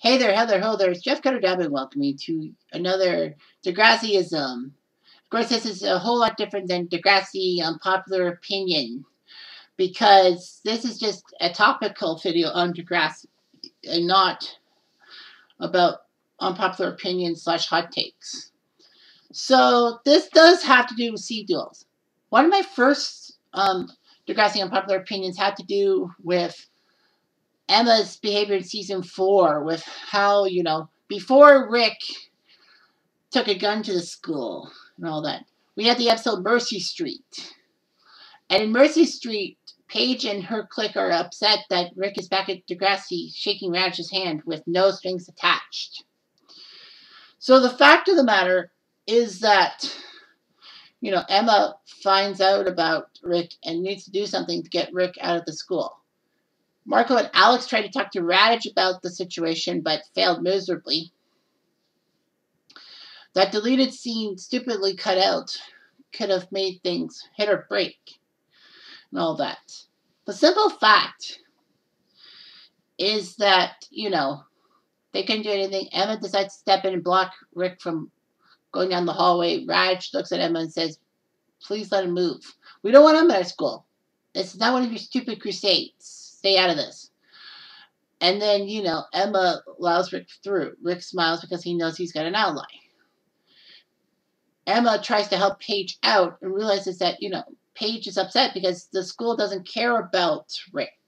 Hey there, Heather, ho there. It's Jeff Cutter Dabbing welcoming to another Degrassism. Of course, this is a whole lot different than Degrassi unpopular opinion because this is just a topical video on Degrassi and not about unpopular opinion slash hot takes. So this does have to do with CDUOs. One of my first um, Degrassi unpopular opinions had to do with Emma's behavior in season four with how, you know, before Rick took a gun to the school and all that, we had the episode Mercy Street. And in Mercy Street, Paige and her clique are upset that Rick is back at Degrassi shaking Raditch's hand with no strings attached. So the fact of the matter is that, you know, Emma finds out about Rick and needs to do something to get Rick out of the school. Marco and Alex tried to talk to Raditch about the situation, but failed miserably. That deleted scene, stupidly cut out, could have made things hit or break and all that. The simple fact is that, you know, they couldn't do anything. Emma decides to step in and block Rick from going down the hallway. Raj looks at Emma and says, please let him move. We don't want him at our school. It's not one of your stupid crusades stay out of this. And then, you know, Emma allows Rick through. Rick smiles because he knows he's got an ally. Emma tries to help Paige out and realizes that, you know, Paige is upset because the school doesn't care about Rick.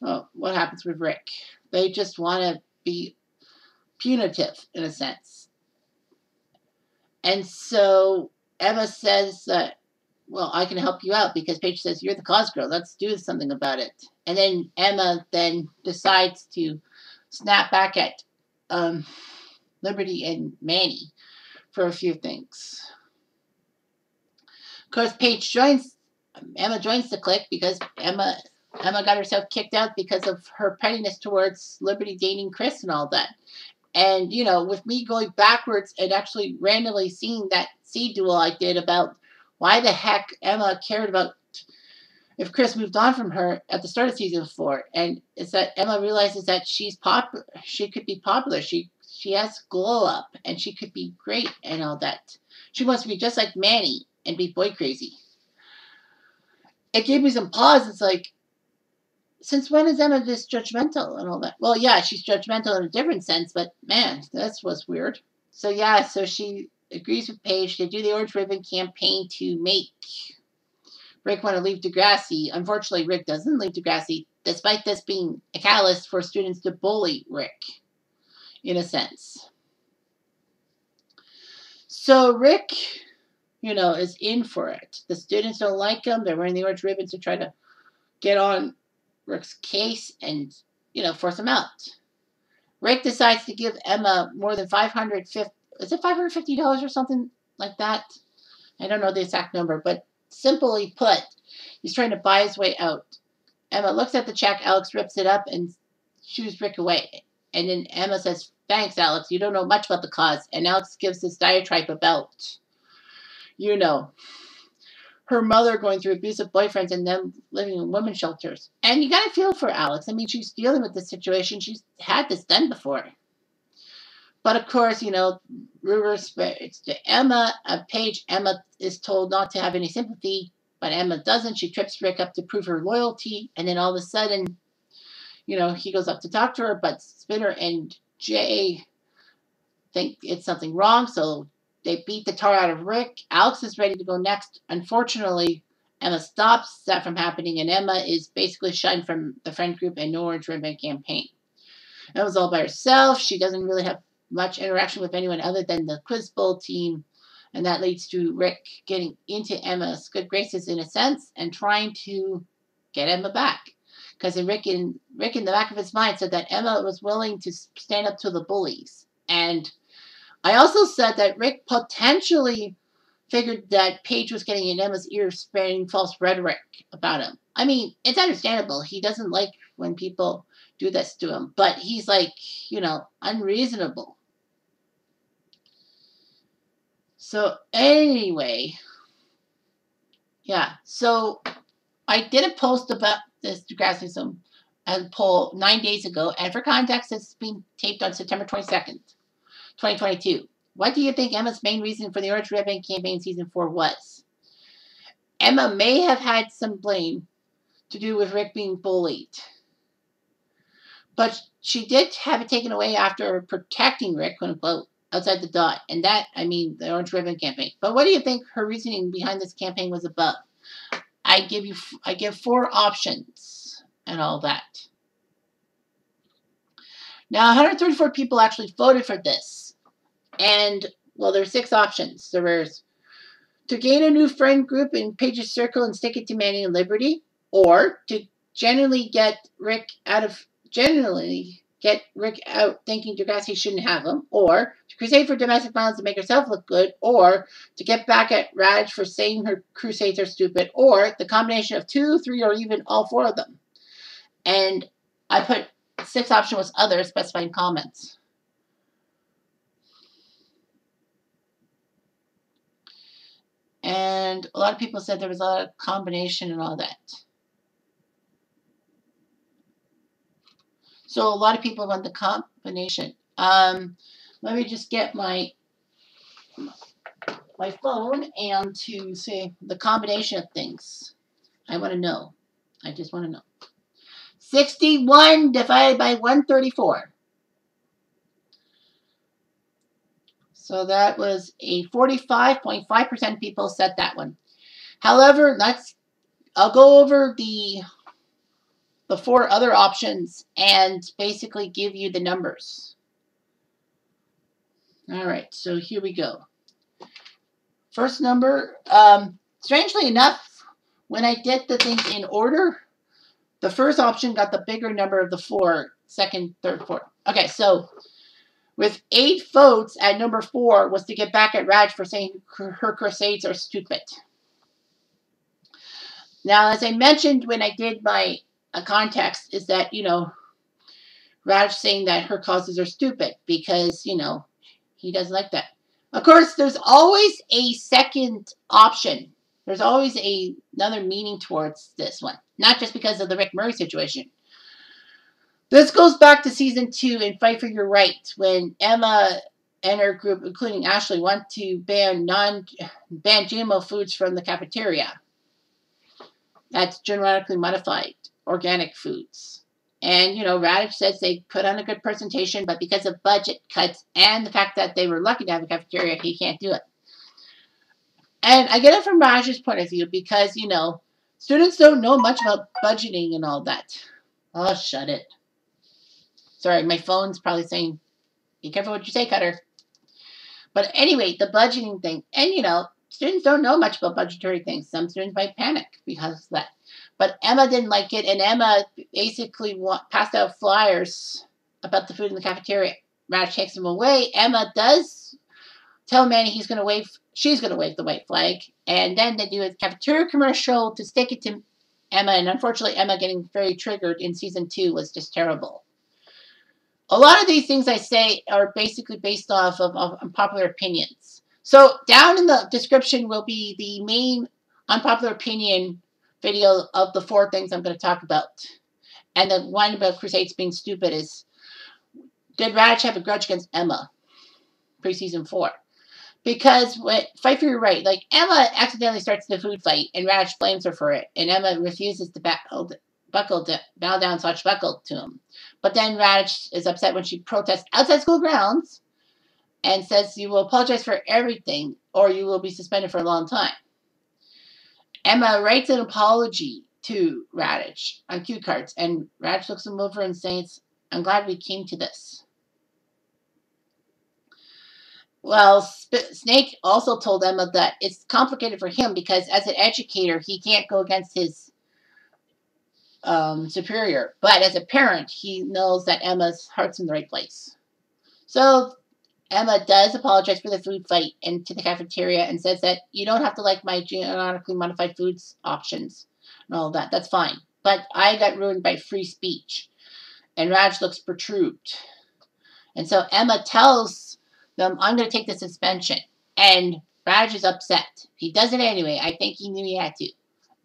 Well, what happens with Rick? They just want to be punitive, in a sense. And so Emma says that well, I can help you out because Paige says, you're the cause girl. Let's do something about it. And then Emma then decides to snap back at um, Liberty and Manny for a few things. Of course, Paige joins, Emma joins the clique because Emma Emma got herself kicked out because of her pettiness towards Liberty dating Chris and all that. And, you know, with me going backwards and actually randomly seeing that CDUO I did about why the heck Emma cared about if Chris moved on from her at the start of season four. And it's that Emma realizes that she's popular. She could be popular. She she has glow up and she could be great and all that. She wants to be just like Manny and be boy crazy. It gave me some pause. It's like, since when is Emma this judgmental and all that? Well, yeah, she's judgmental in a different sense, but man, this was weird. So yeah, so she agrees with Paige to do the Orange Ribbon campaign to make Rick want to leave Degrassi. Unfortunately, Rick doesn't leave Degrassi, despite this being a catalyst for students to bully Rick, in a sense. So Rick, you know, is in for it. The students don't like him. They're wearing the orange ribbons to try to get on Rick's case and, you know, force him out. Rick decides to give Emma more than 550 is it $550 or something like that? I don't know the exact number, but simply put, he's trying to buy his way out. Emma looks at the check, Alex rips it up and shoos Rick away. And then Emma says, Thanks, Alex. You don't know much about the cause. And Alex gives this diatribe about, you know, her mother going through abusive boyfriends and them living in women's shelters. And you got to feel for Alex. I mean, she's dealing with this situation. She's had this done before. But of course, you know, spreads to Emma. A Paige Emma is told not to have any sympathy, but Emma doesn't. She trips Rick up to prove her loyalty, and then all of a sudden, you know, he goes up to talk to her, but Spinner and Jay think it's something wrong, so they beat the tar out of Rick. Alex is ready to go next. Unfortunately, Emma stops that from happening, and Emma is basically shunned from the friend group and no Orange Ribbon campaign. Emma's all by herself. She doesn't really have much interaction with anyone other than the Quiz Bowl team. And that leads to Rick getting into Emma's good graces in a sense and trying to get Emma back. Because Rick in, Rick in the back of his mind said that Emma was willing to stand up to the bullies. And I also said that Rick potentially figured that Paige was getting in Emma's ear spreading false rhetoric about him. I mean, it's understandable. He doesn't like when people do this to him. But he's like, you know, unreasonable. So anyway, yeah. So I did a post about this Degrassism and poll nine days ago, and for context, it's being taped on September 22nd, 2022. What do you think Emma's main reason for the Orange Ribbon campaign season 4 was? Emma may have had some blame to do with Rick being bullied. But she did have it taken away after protecting Rick, when, quote unquote, outside the dot. And that, I mean, the Orange Ribbon campaign. But what do you think her reasoning behind this campaign was above? I give you, I give four options and all that. Now, 134 people actually voted for this. And, well, there's six options. There was to gain a new friend group in Paige's circle and stick it to Manny and Liberty, or to generally get Rick out of, generally get Rick out thinking Degrassi shouldn't have him, or crusade for domestic violence to make herself look good, or to get back at Raj for saying her crusades are stupid, or the combination of two, three, or even all four of them. And I put six option was other specified comments. And a lot of people said there was a lot of combination and all that. So a lot of people want the combination. Um, let me just get my my phone and to say the combination of things. I want to know. I just want to know. 61 divided by 134. So that was a 45.5% people said that one. However, let's I'll go over the the four other options and basically give you the numbers. All right, so here we go. First number, um, strangely enough, when I did the things in order, the first option got the bigger number of the four, second, third, fourth. Okay, so with eight votes at number four was to get back at Raj for saying her crusades are stupid. Now, as I mentioned when I did my uh, context, is that, you know, Raj saying that her causes are stupid because, you know, he doesn't like that. Of course, there's always a second option. There's always a, another meaning towards this one. Not just because of the Rick Murray situation. This goes back to season two in Fight for Your Right, when Emma and her group, including Ashley, want to ban non ban GMO foods from the cafeteria. That's genetically modified organic foods. And, you know, Raditch says they put on a good presentation, but because of budget cuts and the fact that they were lucky to have a cafeteria, he can't do it. And I get it from Raj's point of view because, you know, students don't know much about budgeting and all that. Oh, shut it. Sorry, my phone's probably saying, be careful what you say, Cutter. But anyway, the budgeting thing. And, you know, students don't know much about budgetary things. Some students might panic because of that. But Emma didn't like it, and Emma basically passed out flyers about the food in the cafeteria. Raj takes them away. Emma does tell Manny he's going to wave, she's going to wave the white flag. And then they do a cafeteria commercial to stick it to Emma. And unfortunately, Emma getting very triggered in season two was just terrible a lot of these things I say are basically based off of, of unpopular opinions. So down in the description will be the main unpopular opinion video of the four things I'm going to talk about. And the one about Crusades being stupid is, did Raditch have a grudge against Emma? Pre-season four. Because what fight for your right, like Emma accidentally starts the food fight and Raditch blames her for it, and Emma refuses to buckle bow down such buckle to him. But then Raditch is upset when she protests outside school grounds and says you will apologize for everything or you will be suspended for a long time. Emma writes an apology to Raditch on cue cards, and Raditch looks him over and says, I'm glad we came to this. Well, Sp Snake also told Emma that it's complicated for him because as an educator, he can't go against his um, superior. But as a parent, he knows that Emma's heart's in the right place. So Emma does apologize for the food fight into the cafeteria and says that you don't have to like my genetically modified foods options and all that. That's fine. But I got ruined by free speech. And Raj looks perturbed. And so Emma tells them, I'm going to take the suspension. And Raj is upset. He does it anyway. I think he knew he had to.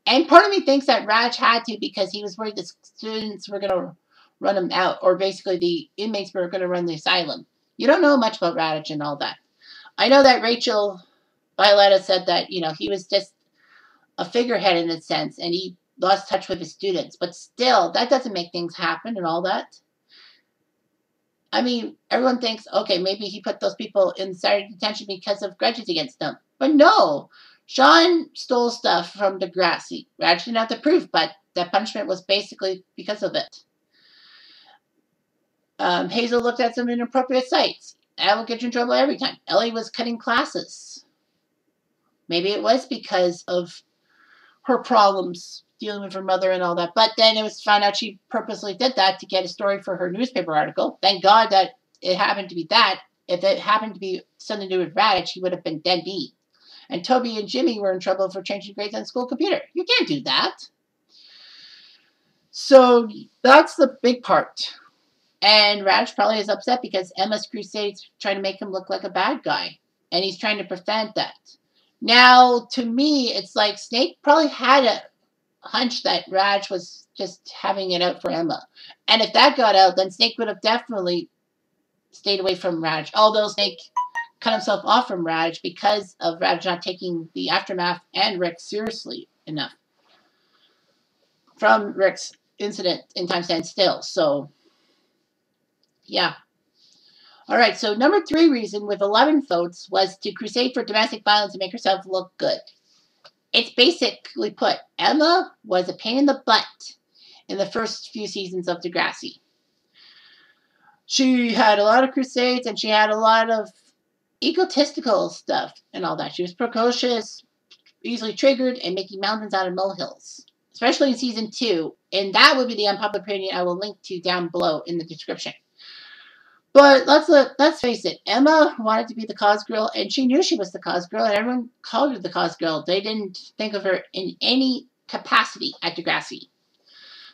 And part of me thinks that Raj had to because he was worried the students were going to run him out, or basically the inmates were going to run the asylum. You don't know much about Raditch and all that. I know that Rachel Violetta said that, you know, he was just a figurehead in a sense, and he lost touch with his students. But still, that doesn't make things happen and all that. I mean, everyone thinks, okay, maybe he put those people in solitary detention because of grudges against them. But no, Sean stole stuff from Degrassi. Raj didn't have to prove, but the punishment was basically because of it. Um, Hazel looked at some inappropriate sites. Al would get you in trouble every time. Ellie was cutting classes. Maybe it was because of her problems dealing with her mother and all that. But then it was found out she purposely did that to get a story for her newspaper article. Thank God that it happened to be that. If it happened to be something to do with Raditch, he would have been dead beat. And Toby and Jimmy were in trouble for changing grades on school computer. You can't do that. So that's the big part. And Raditch probably is upset because Emma's crusades trying to make him look like a bad guy. And he's trying to prevent that. Now, to me, it's like Snake probably had a hunch that Raj was just having it out for Emma. And if that got out, then Snake would have definitely stayed away from Raj. Although Snake cut himself off from Raj because of Raj not taking the aftermath and Rick seriously enough from Rick's incident in Time Stand Still. So, yeah. All right, so number three reason with 11 votes was to crusade for domestic violence and make herself look good. It's basically put, Emma was a pain in the butt in the first few seasons of Degrassi. She had a lot of crusades and she had a lot of egotistical stuff and all that. She was precocious, easily triggered, and making mountains out of molehills, especially in season two. And that would be the unpopular opinion I will link to down below in the description. But let's let's face it, Emma wanted to be the cause girl, and she knew she was the cause girl, and everyone called her the cause girl. They didn't think of her in any capacity at Degrassi.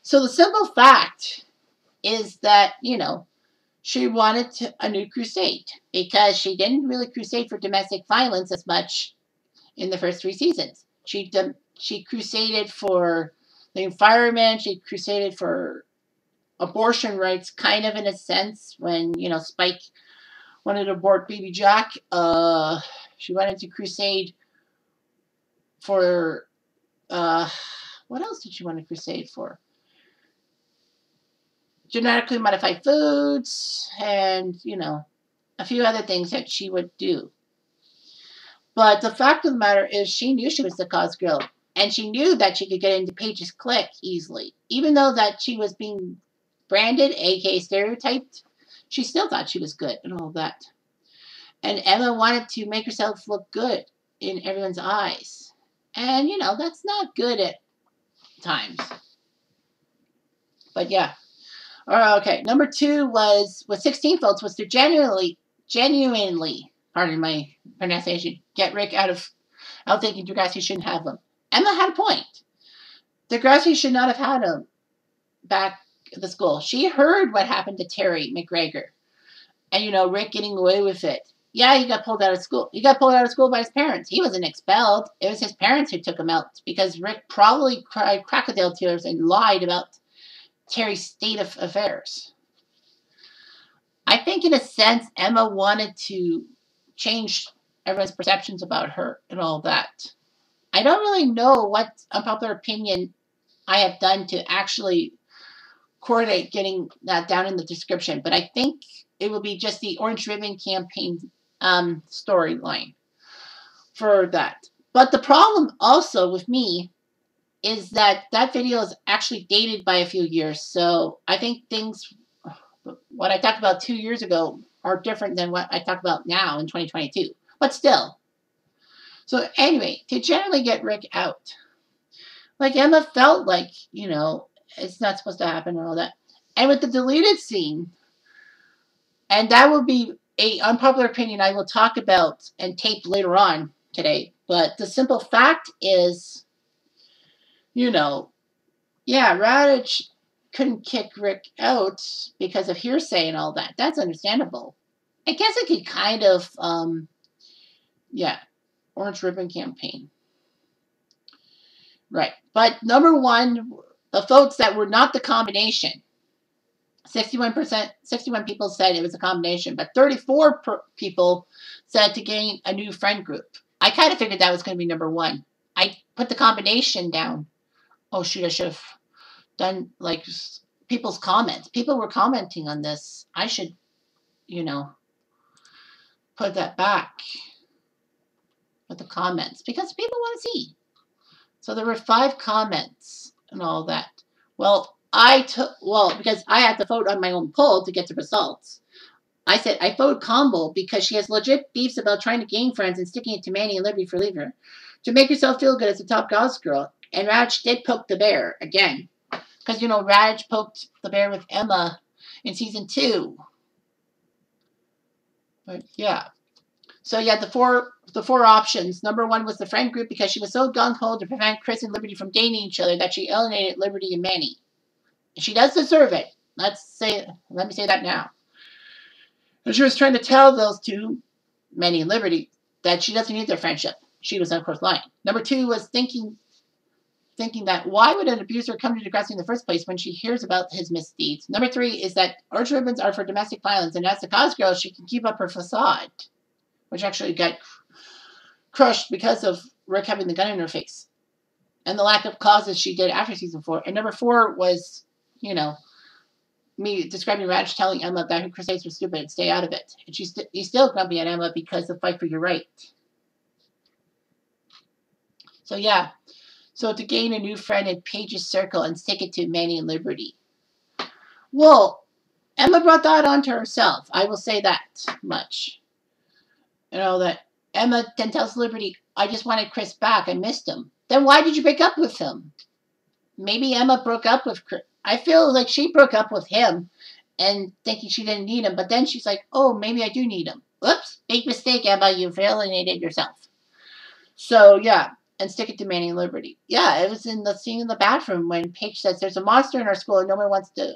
So the simple fact is that, you know, she wanted to, a new crusade because she didn't really crusade for domestic violence as much in the first three seasons. She she crusaded for the environment. She crusaded for abortion rights, kind of in a sense, when, you know, Spike wanted to abort Baby Jack. Uh, she wanted to crusade for, uh, what else did she want to crusade for? Genetically modified foods and, you know, a few other things that she would do. But the fact of the matter is she knew she was the cause girl. And she knew that she could get into Paige's clique easily. Even though that she was being branded, aka stereotyped, she still thought she was good and all that. And Emma wanted to make herself look good in everyone's eyes. And, you know, that's not good at times. But yeah. Okay. Number two was, with 16 votes, was to genuinely, genuinely, pardon my pronunciation, get Rick out of, out thinking Degrassi shouldn't have him. Emma had a point. Degrassi should not have had him back the school. She heard what happened to Terri MacGregor. And, you know, Rick getting away with it. Yeah, he got pulled out of school. He got pulled out of school by his parents. He wasn't expelled. It was his parents who took him out because Rick probably cried crocodile tears and lied about Terri's state of affairs. I think, in a sense, Emma wanted to change everyone's perceptions about her and all that. I don't really know what unpopular opinion I have done to actually coordinate getting that down in the description. But I think it will be just the Orange Ribbon campaign um, storyline for that. But the problem also with me is that that video is actually dated by a few years. So I think things, what I talked about two years ago, are different than what I talk about now in 2022. But still. So anyway, to generally get Rick out, like Emma felt like, you know, it's not supposed to happen and all that. And with the deleted scene, and that will be a unpopular opinion I will talk about and tape later on today. But the simple fact is, you know, yeah, Raditch couldn't kick Rick out because of hearsay and all that. That's understandable. I guess I could kind of, um, yeah, Orange Ribbon Campaign. Right. But number one, the votes that were not the combination. 61%, 61 people said it was a combination, but 34 people said to gain a new friend group. I kind of figured that was going to be number one. I put the combination down. Oh, shoot, I should have done, like, people's comments. People were commenting on this. I should, you know, put that back with the comments because people want to see. So there were five comments and all that. Well, I took, well, because I had to vote on my own poll to get the results. I said, I vote Combo because she has legit beefs about trying to gain friends and sticking it to Manny and Liberty for leaving To make yourself feel good as a top gossip girl. And Raj did poke the bear again. Because, you know, Raj poked the bear with Emma in season two. But, yeah. So, yeah, the four the four options. Number one was the friend group because she was so gung-ho to prevent Chris and Liberty from dating each other that she alienated Liberty and Manny. She does deserve it. Let's say, let me say that now. And she was trying to tell those two, Manny and Liberty, that she doesn't need their friendship. She was, of course, lying. Number two was thinking thinking that why would an abuser come to Degrassi in the first place when she hears about his misdeeds? Number three is that orange ribbons are for domestic violence, and as the cause girl, she can keep up her facade, which actually got crushed because of Rick having the gun in her face, and the lack of causes she did after season four. And number four was you know, me describing Raj telling Emma that her crusades were stupid and stay out of it. And she's st he's still grumpy at Emma because of fight for your right. So yeah. So to gain a new friend in Paige's circle and stick it to Manny and Liberty. Well, Emma brought that onto herself. I will say that much. You know, that Emma then tells Liberty, I just wanted Chris back. I missed him. Then why did you break up with him? Maybe Emma broke up with Chris. I feel like she broke up with him and thinking she didn't need him, but then she's like, oh, maybe I do need him. Whoops, big mistake, Emma. You've alienated yourself. So, yeah, and stick it to Manny Liberty. Yeah, it was in the scene in the bathroom when Paige says there's a monster in our school and no one wants to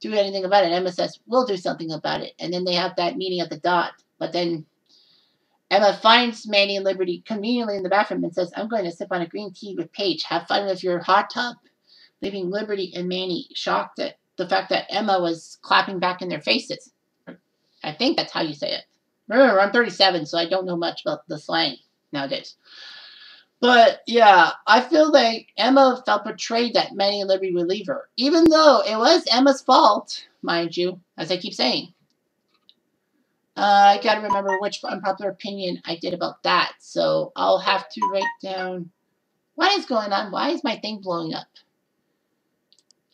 do anything about it. Emma says, we'll do something about it. And then they have that meeting at the dot. But then Emma finds Manny and Liberty conveniently in the bathroom and says, I'm going to sip on a green tea with Paige. Have fun with your hot tub leaving Liberty and Manny shocked at the fact that Emma was clapping back in their faces. I think that's how you say it. Remember, I'm 37, so I don't know much about the slang nowadays. But yeah, I feel like Emma felt betrayed that Manny and Liberty would leave her, even though it was Emma's fault, mind you, as I keep saying. Uh, I gotta remember which unpopular opinion I did about that, so I'll have to write down what is going on. Why is my thing blowing up?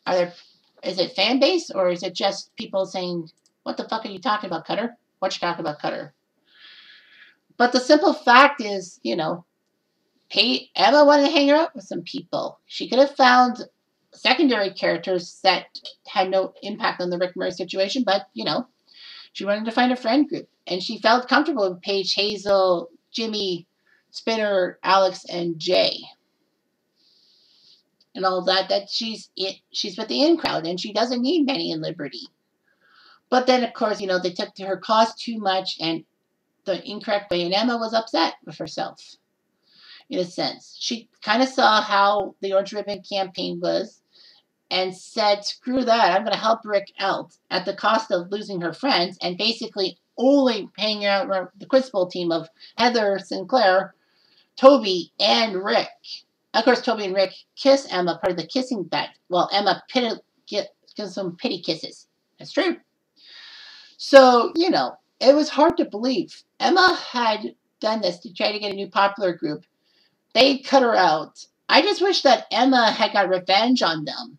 Are there, is it fan base or is it just people saying, what the fuck are you talking about, Cutter? What you talking about, Cutter? But the simple fact is, you know, pay, Emma wanted to hang out with some people. She could have found secondary characters that had no impact on the Rick Murray situation, but, you know, she wanted to find a friend group. And she felt comfortable with Paige, Hazel, Jimmy, Spinner, Alex, and Jay and all that, that she's it, she's with the in crowd and she doesn't need Manny in Liberty. But then, of course, you know, they took to her cause too much and the incorrect way, and Emma was upset with herself, in a sense. She kind of saw how the Orange Ribbon campaign was and said, screw that, I'm going to help Rick out at the cost of losing her friends and basically only hanging out the Bowl team of Heather Sinclair, Toby, and Rick. Of course, Toby and Rick kiss Emma, part of the kissing bet. Well, Emma pity, gives some pity kisses. That's true. So, you know, it was hard to believe. Emma had done this to try to get a new popular group. They cut her out. I just wish that Emma had got revenge on them.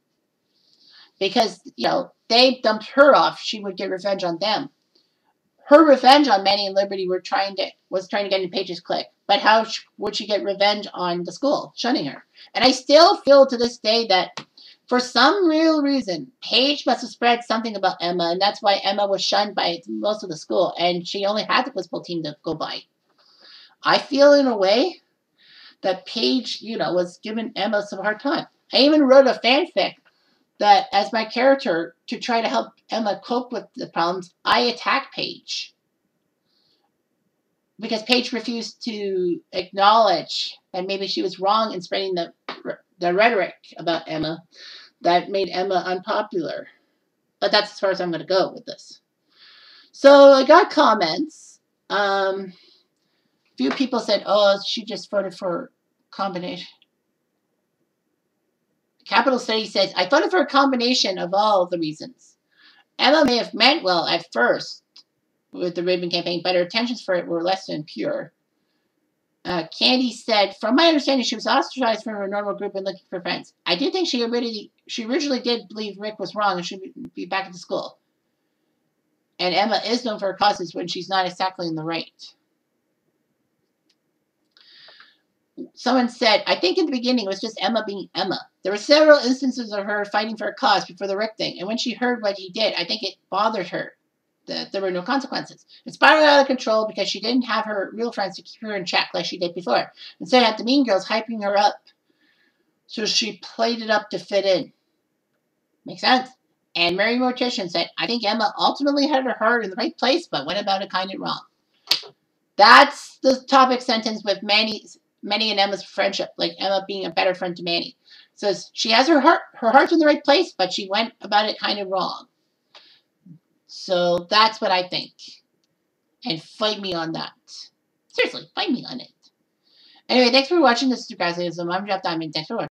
Because, you know, they dumped her off. She would get revenge on them. Her revenge on Manny and Liberty were trying to was trying to get into Paige's clique. But how would she get revenge on the school, shunning her? And I still feel to this day that for some real reason, Paige must have spread something about Emma, and that's why Emma was shunned by most of the school, and she only had the football team to go by. I feel in a way that Paige, you know, was giving Emma some hard time. I even wrote a fanfic that as my character, to try to help Emma cope with the problems, I attack Paige because Paige refused to acknowledge that maybe she was wrong in spreading the the rhetoric about Emma that made Emma unpopular. But that's as far as I'm going to go with this. So I got comments. Um, a few people said, oh, she just voted for combination. Capital Study says, I voted for a combination of all the reasons. Emma may have meant well at first with the ribbon campaign, but her intentions for it were less than pure. Uh, Candy said, from my understanding, she was ostracized from her normal group and looking for friends. I do think she originally, she originally did believe Rick was wrong and should be back at the school. And Emma is known for her causes when she's not exactly in the right. Someone said, I think in the beginning it was just Emma being Emma. There were several instances of her fighting for a cause before the Rick thing, and when she heard what he did, I think it bothered her that there were no consequences. It spiraled out of control because she didn't have her real friends to keep her in check like she did before. Instead, had the mean girls hyping her up. So she played it up to fit in. Makes sense? And Mary Mortician said, I think Emma ultimately had her heart in the right place, but went about it kind of wrong. That's the topic sentence with Manny, Manny and Emma's friendship, like Emma being a better friend to Manny. Says she has her heart, her heart's in the right place, but she went about it kind of wrong. So that's what I think. And fight me on that. Seriously, fight me on it. Anyway, thanks for watching. This is Grassism. I'm Jeff Diamond. Thanks for watching.